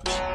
the.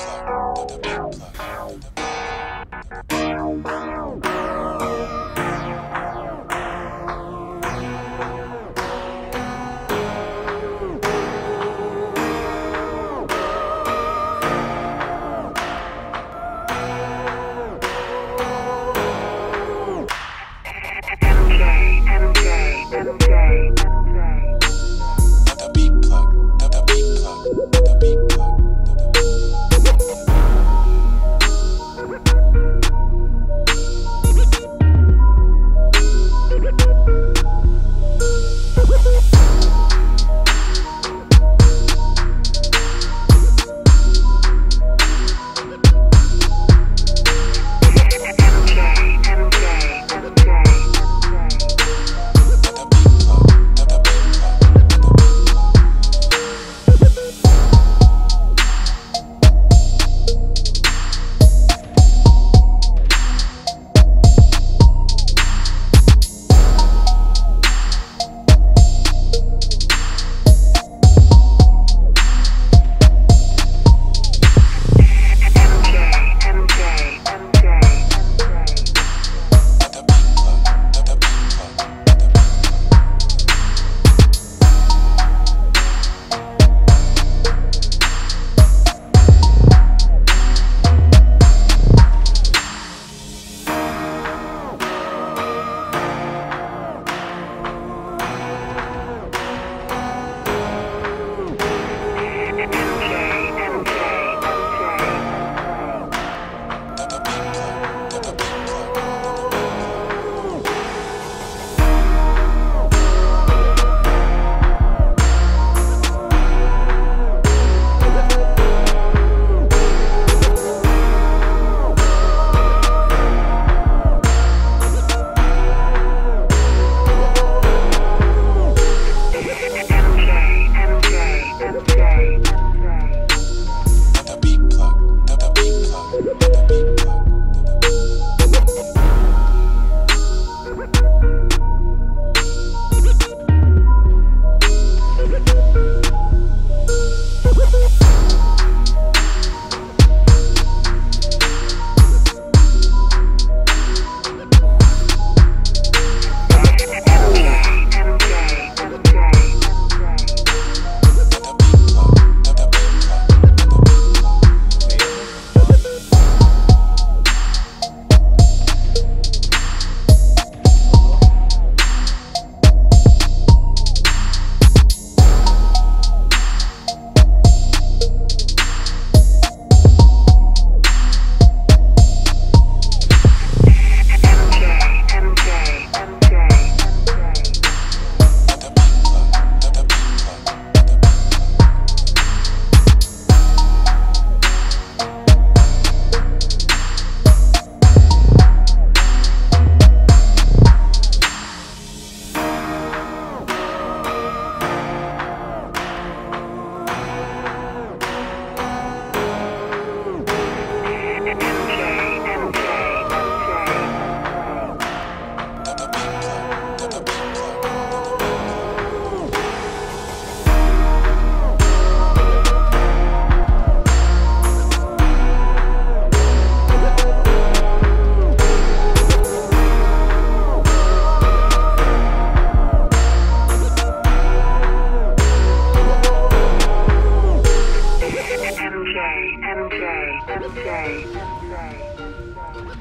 the,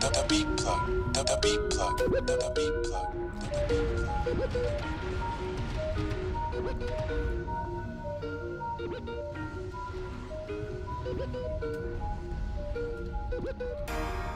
the beat plug, the, the beat plug, the, the beat plug, the, the beat plug.